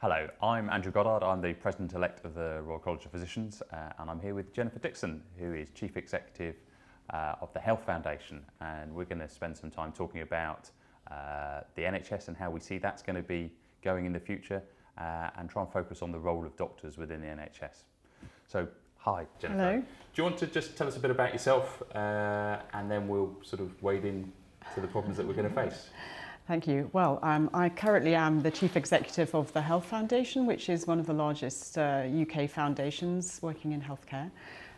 Hello, I'm Andrew Goddard. I'm the President-elect of the Royal College of Physicians uh, and I'm here with Jennifer Dixon, who is Chief Executive uh, of the Health Foundation and we're going to spend some time talking about uh, the NHS and how we see that's going to be going in the future uh, and try and focus on the role of doctors within the NHS. So, hi Jennifer. Hello. Do you want to just tell us a bit about yourself uh, and then we'll sort of wade in to the problems that we're going to face? Thank you. Well, um, I currently am the Chief Executive of the Health Foundation, which is one of the largest uh, UK foundations working in healthcare.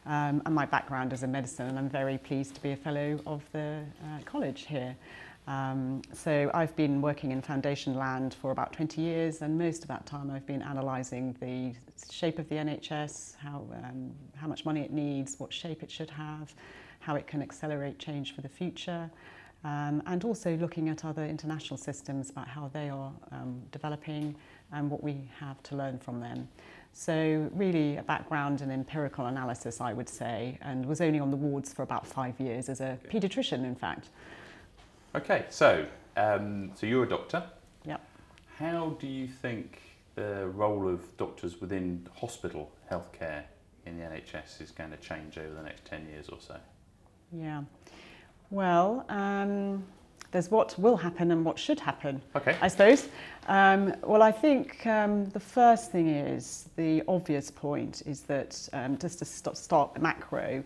Um, and my background is in medicine, and I'm very pleased to be a fellow of the uh, college here. Um, so I've been working in foundation land for about 20 years, and most of that time I've been analysing the shape of the NHS, how, um, how much money it needs, what shape it should have, how it can accelerate change for the future. Um, and also looking at other international systems about how they are um, developing and what we have to learn from them. So really a background in empirical analysis, I would say, and was only on the wards for about five years as a Okay. paediatrician, in fact. Okay, so um, so you're a doctor. Yep. How do you think the role of doctors within hospital healthcare in the NHS is going to change over the next 10 years or so? Yeah. Well, um, there's what will happen and what should happen. Okay. I suppose. Um, well, I think um, the first thing is the obvious point is that um, just to st- start macro,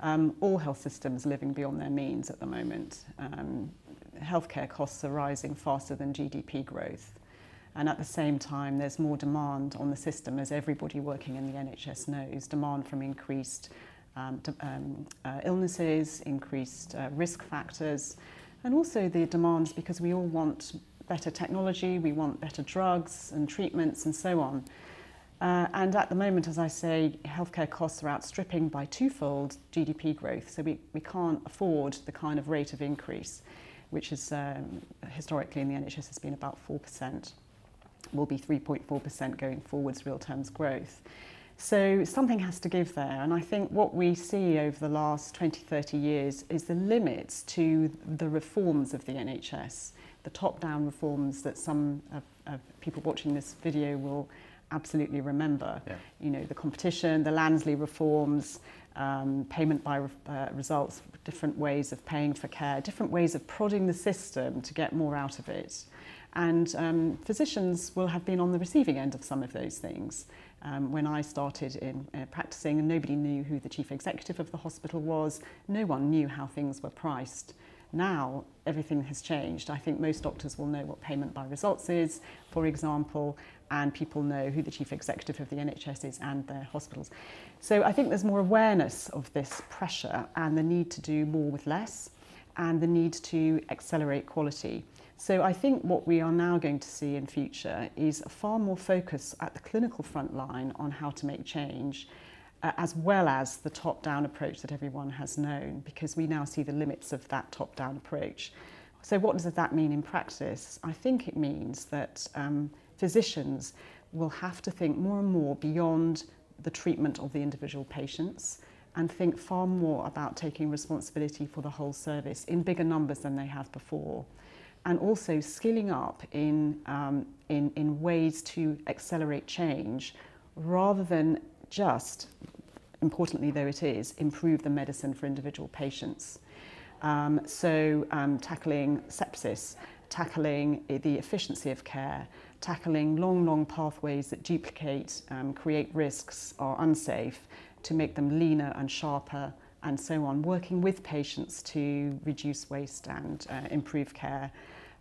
um, all health systems are living beyond their means at the moment. Um, healthcare costs are rising faster than GDP growth. And at the same time, there's more demand on the system, as everybody working in the NHS knows, demand from increased um, um, uh, illnesses, increased uh, risk factors, and also the demands because we all want better technology, we want better drugs and treatments and so on. Uh, and at the moment, as I say, healthcare costs are outstripping by twofold GDP growth. So we, we can't afford the kind of rate of increase, which is um, historically in the NHS has been about 4%, will be 3.4% going forwards, real terms growth. So something has to give there. And I think what we see over the last 20, 30 years is the limits to the reforms of the NHS, the top-down reforms that some of, of people watching this video will absolutely remember. Yeah. You know, the competition, the Lansley reforms, um, payment by re- uh, results, different ways of paying for care, different ways of prodding the system to get more out of it. And um, physicians will have been on the receiving end of some of those things. Um, when I started in uh, practicing, nobody knew who the chief executive of the hospital was, no one knew how things were priced. Now everything has changed. I think most doctors will know what payment by results is, for example, and people know who the chief executive of the NHS is and their hospitals. So I think there's more awareness of this pressure and the need to do more with less and the need to accelerate quality. So I think what we are now going to see in future is a far more focus at the clinical front line on how to make change uh, as well as the top-down approach that everyone has known because we now see the limits of that top-down approach. So what does that mean in practice? I think it means that um, physicians will have to think more and more beyond the treatment of the individual patients and think far more about taking responsibility for the whole service in bigger numbers than they have before. And also skilling up in, um, in, in ways to accelerate change rather than just, importantly though it is, improve the medicine for individual patients. Um, so um, tackling sepsis, tackling the efficiency of care, tackling long, long pathways that duplicate, um, create risks, are unsafe, to make them leaner and sharper and so on, working with patients to reduce waste and uh, improve care,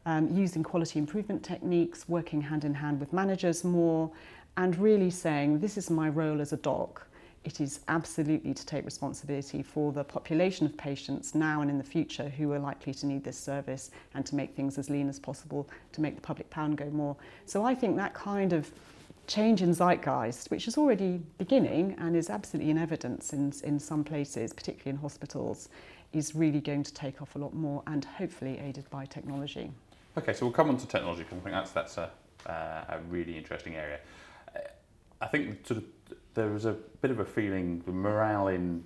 um, using quality improvement techniques, working hand in hand with managers more, and really saying, this is my role as a doc. It is absolutely to take responsibility for the population of patients now and in the future who are likely to need this service and to make things as lean as possible to make the public pound go more. So I think that kind of change in zeitgeist, which is already beginning and is absolutely in evidence in, in some places, particularly in hospitals, is really going to take off a lot more and hopefully aided by technology. Okay, so we'll come on to technology because I think that's that's a, uh, a really interesting area. I think sort of there was a bit of a feeling the morale in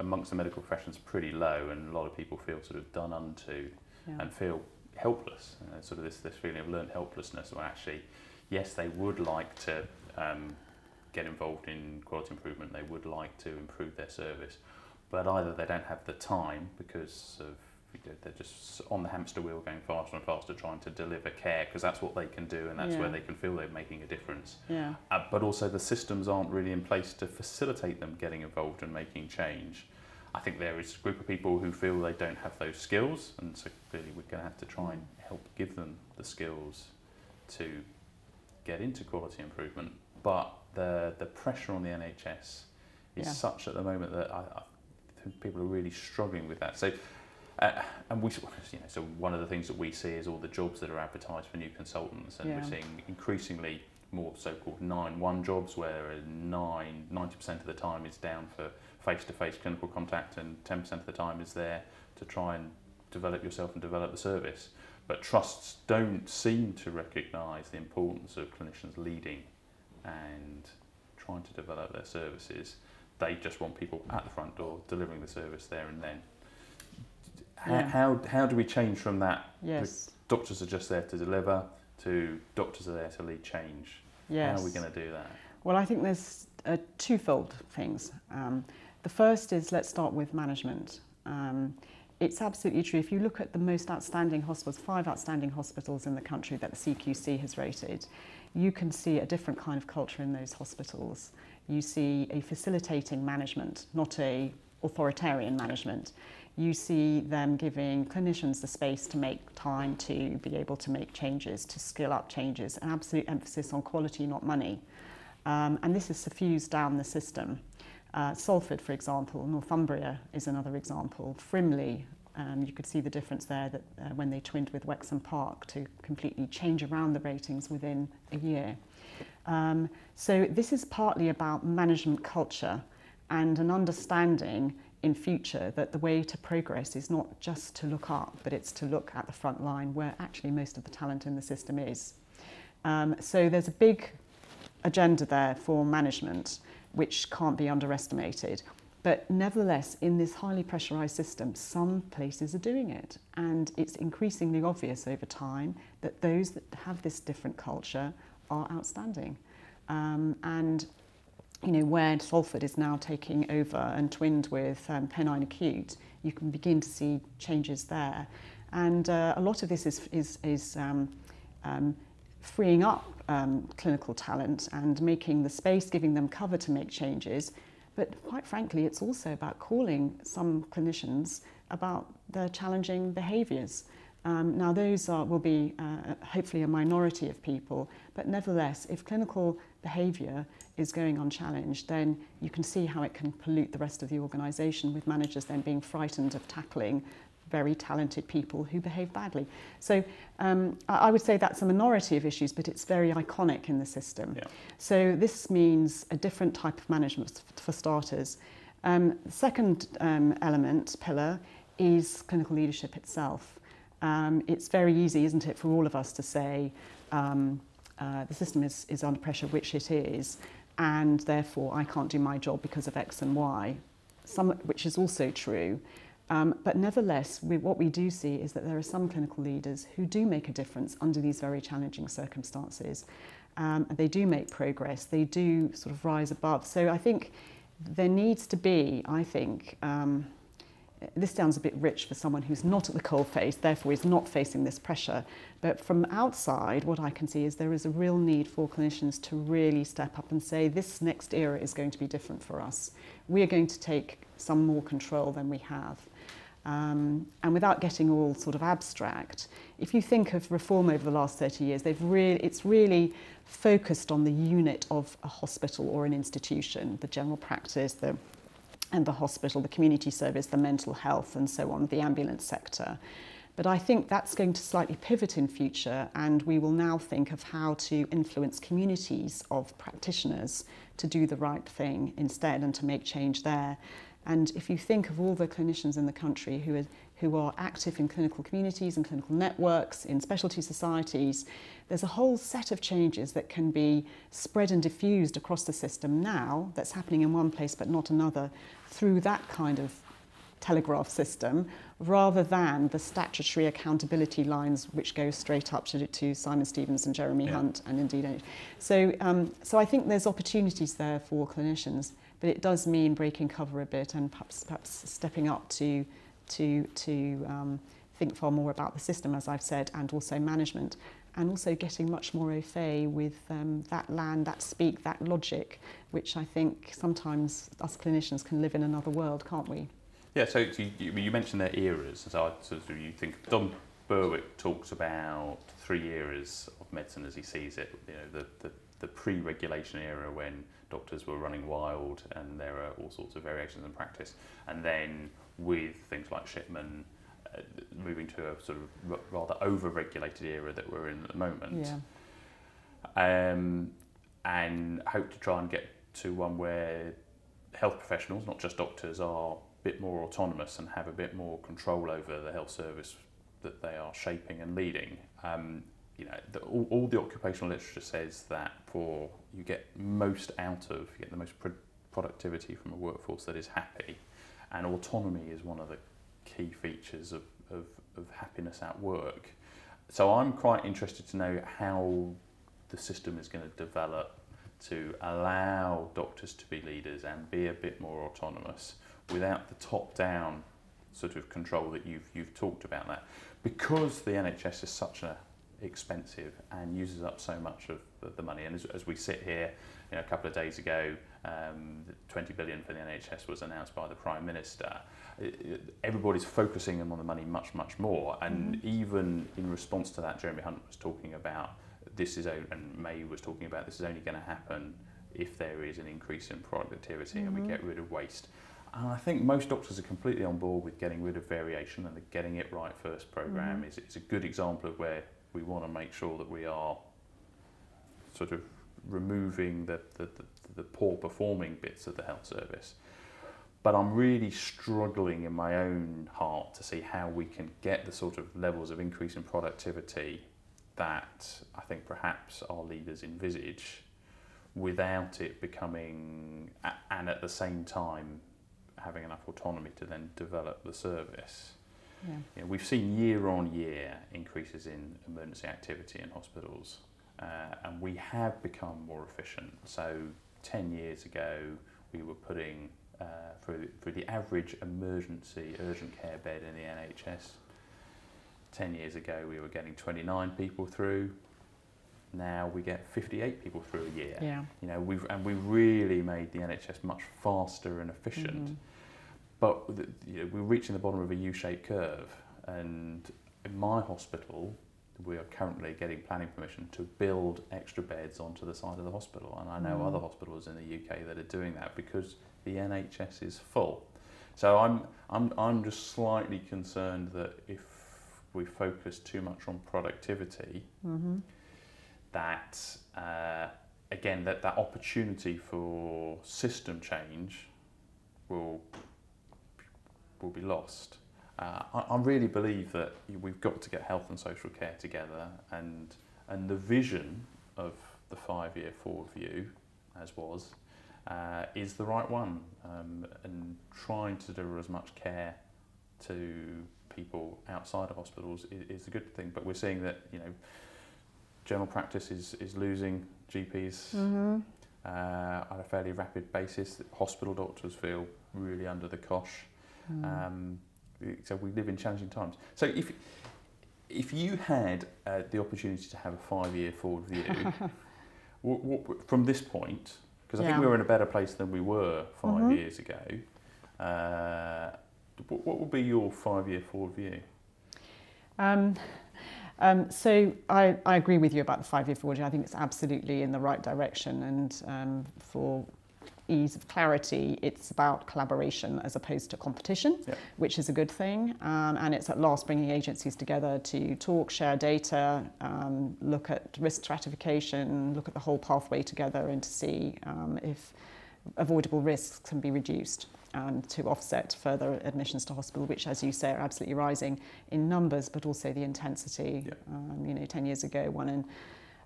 amongst the medical profession is pretty low, and a lot of people feel sort of done unto Yeah. and feel helpless. Uh, sort of this this feeling of learned helplessness, or actually, yes, they would like to um, get involved in quality improvement, they would like to improve their service, but either they don't have the time because of they're just on the hamster wheel going faster and faster trying to deliver care because that's what they can do and that's Yeah. where they can feel they're making a difference. Yeah. Uh, but also the systems aren't really in place to facilitate them getting involved and making change. I think there is a group of people who feel they don't have those skills, and so clearly we're going to have to try and help give them the skills to get into quality improvement. But the the pressure on the NHS is Yeah. such at the moment that I, I think people are really struggling with that. So. Uh, and we, you know, so one of the things that we see is all the jobs that are advertised for new consultants, and Yeah. we're seeing increasingly more so-called nine-one jobs, where nine, 90% of the time is down for face-to-face clinical contact, and 10% of the time is there to try and develop yourself and develop the service. But trusts don't seem to recognise the importance of clinicians leading and trying to develop their services. They just want people at the front door delivering the service there and then. How, Yeah. how, how do we change from that Yes. doctors are just there to deliver to doctors are there to lead change? Yes. How are we going to do that? Well, I think there's uh, twofold things. Um, the first is let's start with management. Um, it's absolutely true. If you look at the most outstanding hospitals, five outstanding hospitals in the country that the CQC has rated, you can see a different kind of culture in those hospitals. You see a facilitating management, not a authoritarian management. You see them giving clinicians the space to make time to be able to make changes, to skill up changes, an absolute emphasis on quality, not money. Um, and this is suffused down the system. Uh, Salford, for example, Northumbria is another example. Frimley, um, you could see the difference there that uh, when they twinned with Wexham Park to completely change around the ratings within a year. Um, so this is partly about management culture and an understanding in future that the way to progress is not just to look up, but it's to look at the front line where actually most of the talent in the system is. Um, so there's a big agenda there for management, which can't be underestimated. But nevertheless, in this highly pressurised system, some places are doing it. And it's increasingly obvious over time that those that have this different culture are outstanding. Um, and you know, where Salford is now taking over and twinned with um, Pennine Acute, you can begin to see changes there. And uh, a lot of this is, is, is um, um, freeing up um, clinical talent and making the space, giving them cover to make changes. But quite frankly, it's also about calling some clinicians about their challenging behaviours. Um, now, those are, will be uh, hopefully a minority of people, but nevertheless, if clinical behaviour is going unchallenged, then you can see how it can pollute the rest of the organisation, with managers then being frightened of tackling very talented people who behave badly. So um, I would say that's a minority of issues, but it's very iconic in the system. Yeah. So this means a different type of management for starters. Um, the second um, element, pillar, is clinical leadership itself. Um, it's very easy, isn't it, for all of us to say um, uh, the system is, is under pressure, which it is, and therefore I can't do my job because of X and Y, some, which is also true. Um, but nevertheless, we, what we do see is that there are some clinical leaders who do make a difference under these very challenging circumstances. Um, and they do make progress, they do sort of rise above. So I think there needs to be, I think, um, this sounds a bit rich for someone who's not at the coalface, therefore is not facing this pressure. But from outside, what I can see is there is a real need for clinicians to really step up and say, this next era is going to be different for us. We are going to take some more control than we have. Um, and without getting all sort of abstract, if you think of reform over the last 30 years, they've really, it's really focused on the unit of a hospital or an institution, the general practice, the and the hospital, the community service, the mental health and so on, the ambulance sector. But I think that's going to slightly pivot in future and we will now think of how to influence communities of practitioners to do the right thing instead and to make change there. And if you think of all the clinicians in the country who are, who are active in clinical communities and clinical networks, in specialty societies, there's a whole set of changes that can be spread and diffused across the system now that's happening in one place but not another through that kind of telegraph system rather than the statutory accountability lines which go straight up to, to Simon Stevens and Jeremy Yeah. Hunt and indeed so um, so I think there's opportunities there for clinicians but it does mean breaking cover a bit and perhaps perhaps stepping up to to to um, think far more about the system as I've said and also management and also getting much more au fait with um, that land, that speak, that logic, which I think sometimes us clinicians can live in another world, can't we? Yeah, so you, you mentioned their eras. So, I, so you think Don Berwick talks about three eras of medicine as he sees it. You know, the, the, the pre-regulation era when doctors were running wild and there are all sorts of variations in practice. And then with things like Shipman, uh, moving to a sort of r- rather over-regulated era that we're in at the moment. Yeah. um, and hope to try and get to one where health professionals, not just doctors, are a bit more autonomous and have a bit more control over the health service that they are shaping and leading. Um, you know, the, all, all the occupational literature says that for you get most out of, you get the most pro- productivity from a workforce that is happy, and autonomy is one of the key features of, of, of happiness at work. So I'm quite interested to know how the system is going to develop to allow doctors to be leaders and be a bit more autonomous without the top-down sort of control that you've you've talked about that because the NHS is such a expensive and uses up so much of the, the money and as, as we sit here you know, a couple of days ago um, the 20 billion for the NHS was announced by the Prime Minister it, it, everybody's focusing on the money much much more and Mhm. even in response to that Jeremy Hunt was talking about this is o- and May was talking about this is only going to happen if there is an increase in productivity and we Mhm. get rid of waste. And I think most doctors are completely on board with getting rid of variation and the getting it right first program Mhm. is is a good example of where we want to make sure that we are sort of removing the, the, the, the poor performing bits of the health service. But I'm really struggling in my own heart to see how we can get the sort of levels of increase in productivity that I think perhaps our leaders envisage without it becoming, and at the same time, having enough autonomy to then develop the service. Yeah. Know, we've seen year on year increases in emergency activity in hospitals, uh, and we have become more efficient. So, 10 years ago, we were putting uh, for, for the average emergency urgent care bed in the NHS. 10 years ago, we were getting 29 people through. Now we get 58 people through a year. Yeah. You know, we've and we've really made the NHS much faster and efficient. Mhm. But you know, we're reaching the bottom of a U-shaped curve, and in my hospital, we are currently getting planning permission to build extra beds onto the side of the hospital, and I know Mm. other hospitals in the UK that are doing that because the NHS is full. So I'm I'm I'm just slightly concerned that if we focus too much on productivity, Mhm. that uh, again that that opportunity for system change will will be lost. Uh, I, I really believe that we've got to get health and social care together, and and the vision of the five-year forward view, as was, uh, is the right one, um, and trying to deliver as much care to people outside of hospitals is, is a good thing. But we're seeing that you know general practice is, is losing GPs Mhm. uh, on a fairly rapid basis. Hospital doctors feel really under the cosh. Mm. Um, so we live in challenging times. So if if you had uh, the opportunity to have a five-year forward view, what, what, from this point, because I think we were in a better place than we were 5 Mhm. years ago. Uh, what, what would be your five-year forward view? Um, um, so I, I agree with you about the five-year forward. I think it's absolutely in the right direction, and um, for ease of clarity, it's about collaboration as opposed to competition, Yeah. which is a good thing. Um, and it's at last bringing agencies together to talk, share data, um, look at risk stratification, look at the whole pathway together, and to see um, if avoidable risks can be reduced to offset further admissions to hospital, which, as you say, are absolutely rising in numbers, but also the intensity. Yeah. Um, you know, 10 years ago, one in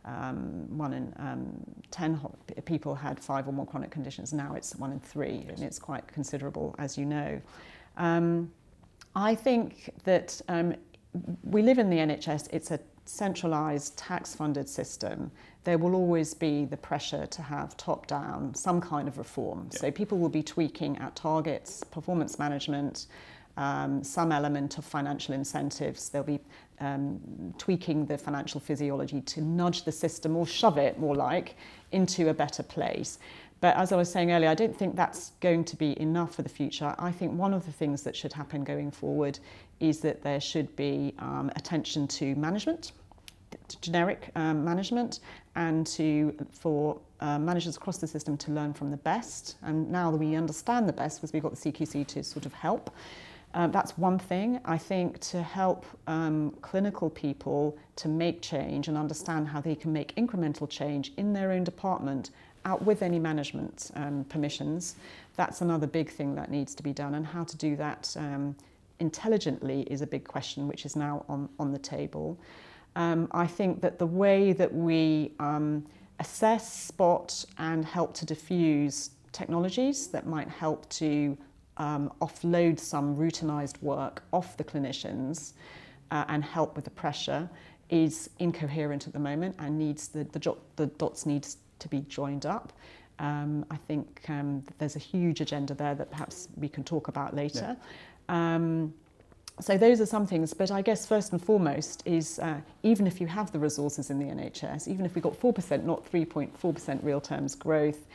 um, one in um, 10 ho- people had five or more chronic conditions. Now it's one in three, Yes. and it's quite considerable, as you know. Um, I think that um, we live in the NHS, it's a centralised tax funded system. There will always be the pressure to have top down some kind of reform. Yeah. So people will be tweaking at targets, performance management, um, some element of financial incentives. They'll be um, tweaking the financial physiology to nudge the system or shove it, more like, into a better place. But as I was saying earlier, I don't think that's going to be enough for the future. I think one of the things that should happen going forward is that there should be um, attention to management, to generic um, management, and to for uh, managers across the system to learn from the best. And now that we understand the best, because we've got the CQC to sort of help. Um, that's one thing. I think to help um, clinical people to make change and understand how they can make incremental change in their own department out with any management um, permissions. That's another big thing that needs to be done, and how to do that um, intelligently is a big question which is now on, on the table. Um, I think that the way that we um, assess, spot, and help to diffuse technologies that might help to um, offload some routinized work off the clinicians uh, and help with the pressure is incoherent at the moment and needs the, the, the dots needs to be joined up. Um, I think um, there's a huge agenda there that perhaps we can talk about later. Yeah. Um, so those are some things, but I guess first and foremost is uh, even if you have the resources in the NHS, even if we got 4%, not 3.4% real terms growth,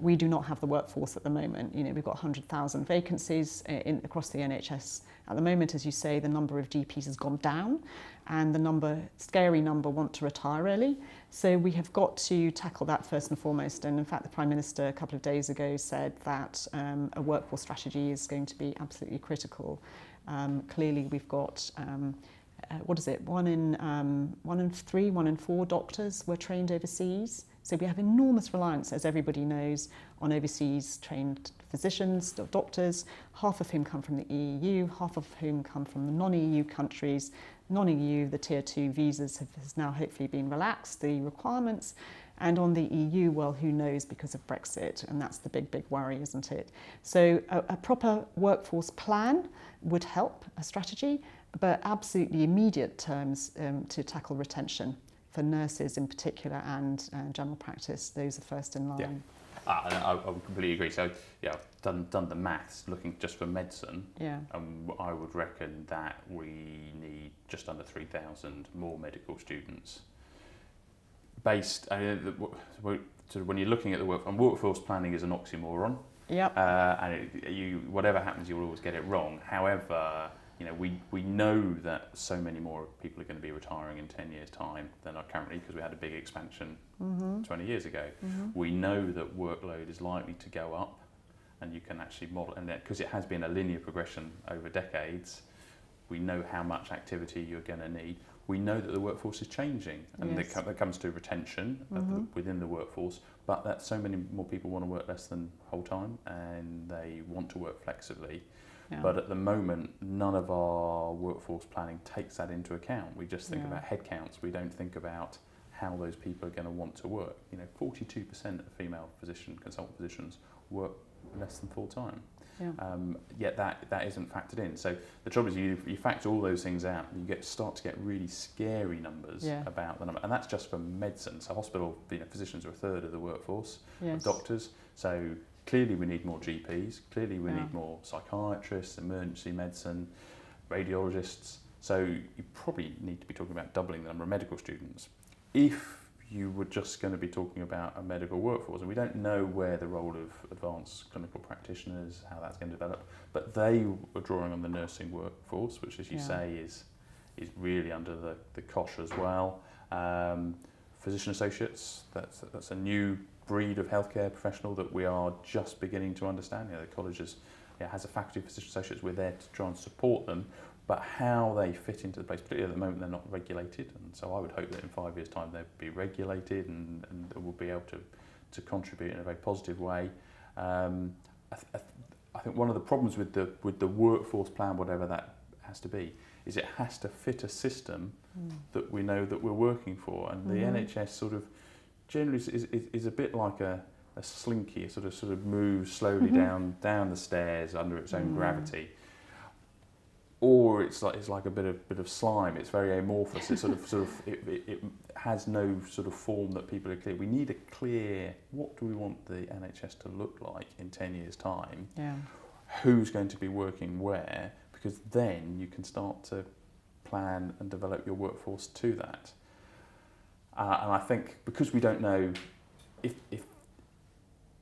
we do not have the workforce at the moment. You know, we've got 100,000 vacancies in, across the NHS. At the moment, as you say, the number of GPs has gone down and the number, scary number, want to retire early. So we have got to tackle that first and foremost. And in fact, the Prime Minister a couple of days ago said that um, a workforce strategy is going to be absolutely critical. Um, clearly, we've got um, uh, what is it? One in um, one in three, one in four doctors were trained overseas. So we have enormous reliance, as everybody knows, on overseas trained physicians, doctors, half of whom come from the EU, half of whom come from the non-EU countries non-EU, the tier two visas have has now hopefully been relaxed, the requirements. And on the EU, well, who knows because of Brexit? And that's the big, big worry, isn't it? So a, a proper workforce plan would help, a strategy, but absolutely immediate terms um, to tackle retention for nurses in particular and uh, general practice. Those are first in line. Yeah. Uh, I, I completely agree. So, yeah, I've done, done the maths looking just for medicine. Yeah. And I would reckon that we need just under 3,000 more medical students. Based, I mean, so when you're looking at the work, and workforce planning is an oxymoron. Yep. Uh, and it, you, whatever happens, you'll always get it wrong. However, you know, we, we know that so many more people are going to be retiring in 10 years' time than are currently because we had a big expansion mm-hmm. 20 years ago. Mm-hmm. We know that workload is likely to go up and you can actually model, and because it has been a linear progression over decades, we know how much activity you're going to need. We know that the workforce is changing, and yes. that comes to retention mm-hmm. the, within the workforce, but that so many more people want to work less than whole time and they want to work flexibly. Yeah. But at the moment, none of our workforce planning takes that into account. We just think yeah. about headcounts. We don't think about how those people are going to want to work. You know, 42% of female physician consultant physicians work less than full time. Yeah. Um, yet that, that isn't factored in. So the trouble is you, you factor all those things out and you get start to get really scary numbers yeah. about the number. And that's just for medicine. So hospital you know, physicians are a third of the workforce yes. of doctors. So clearly we need more GPs, clearly we yeah. need more psychiatrists, emergency medicine, radiologists. So you probably need to be talking about doubling the number of medical students. If you were just going to be talking about a medical workforce, and we don't know where the role of advanced clinical practitioners, how that's going to develop, but they were drawing on the nursing workforce, which, as you yeah. say, is is really under the, the cosh as well. Um, physician associates, that's, that's a new breed of healthcare professional that we are just beginning to understand. You know, the college has, has a faculty of physician associates. We're there to try and support them, but how they fit into the place, particularly at the moment, they're not regulated. And so I would hope that in five years' time they'll be regulated and, and will be able to, to contribute in a very positive way. Um, I, th- I, th- I think one of the problems with the, with the workforce plan, whatever that has to be, is it has to fit a system mm. that we know that we're working for. And the mm. NHS sort of generally is, is, is a bit like a, a slinky, it sort of sort of moves slowly mm-hmm. down down the stairs under its own mm. gravity. or it's like it's like a bit of bit of slime. It's very amorphous. It's sort of sort of it, it, it has no sort of form that people are clear. We need a clear. What do we want the NHS to look like in ten years' time? Yeah. Who's going to be working where? Because then you can start to plan and develop your workforce to that. Uh, and I think because we don't know if if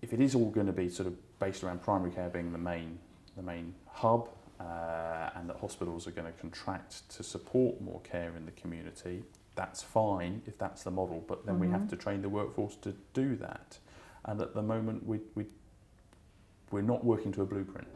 if it is all going to be sort of based around primary care being the main the main hub uh, and that hospitals are going to contract to support more care in the community, that's fine if that's the model, but then mm-hmm. we have mm-hmm. to train the workforce to do that. And at the moment, we, we, we're not working to a blueprint.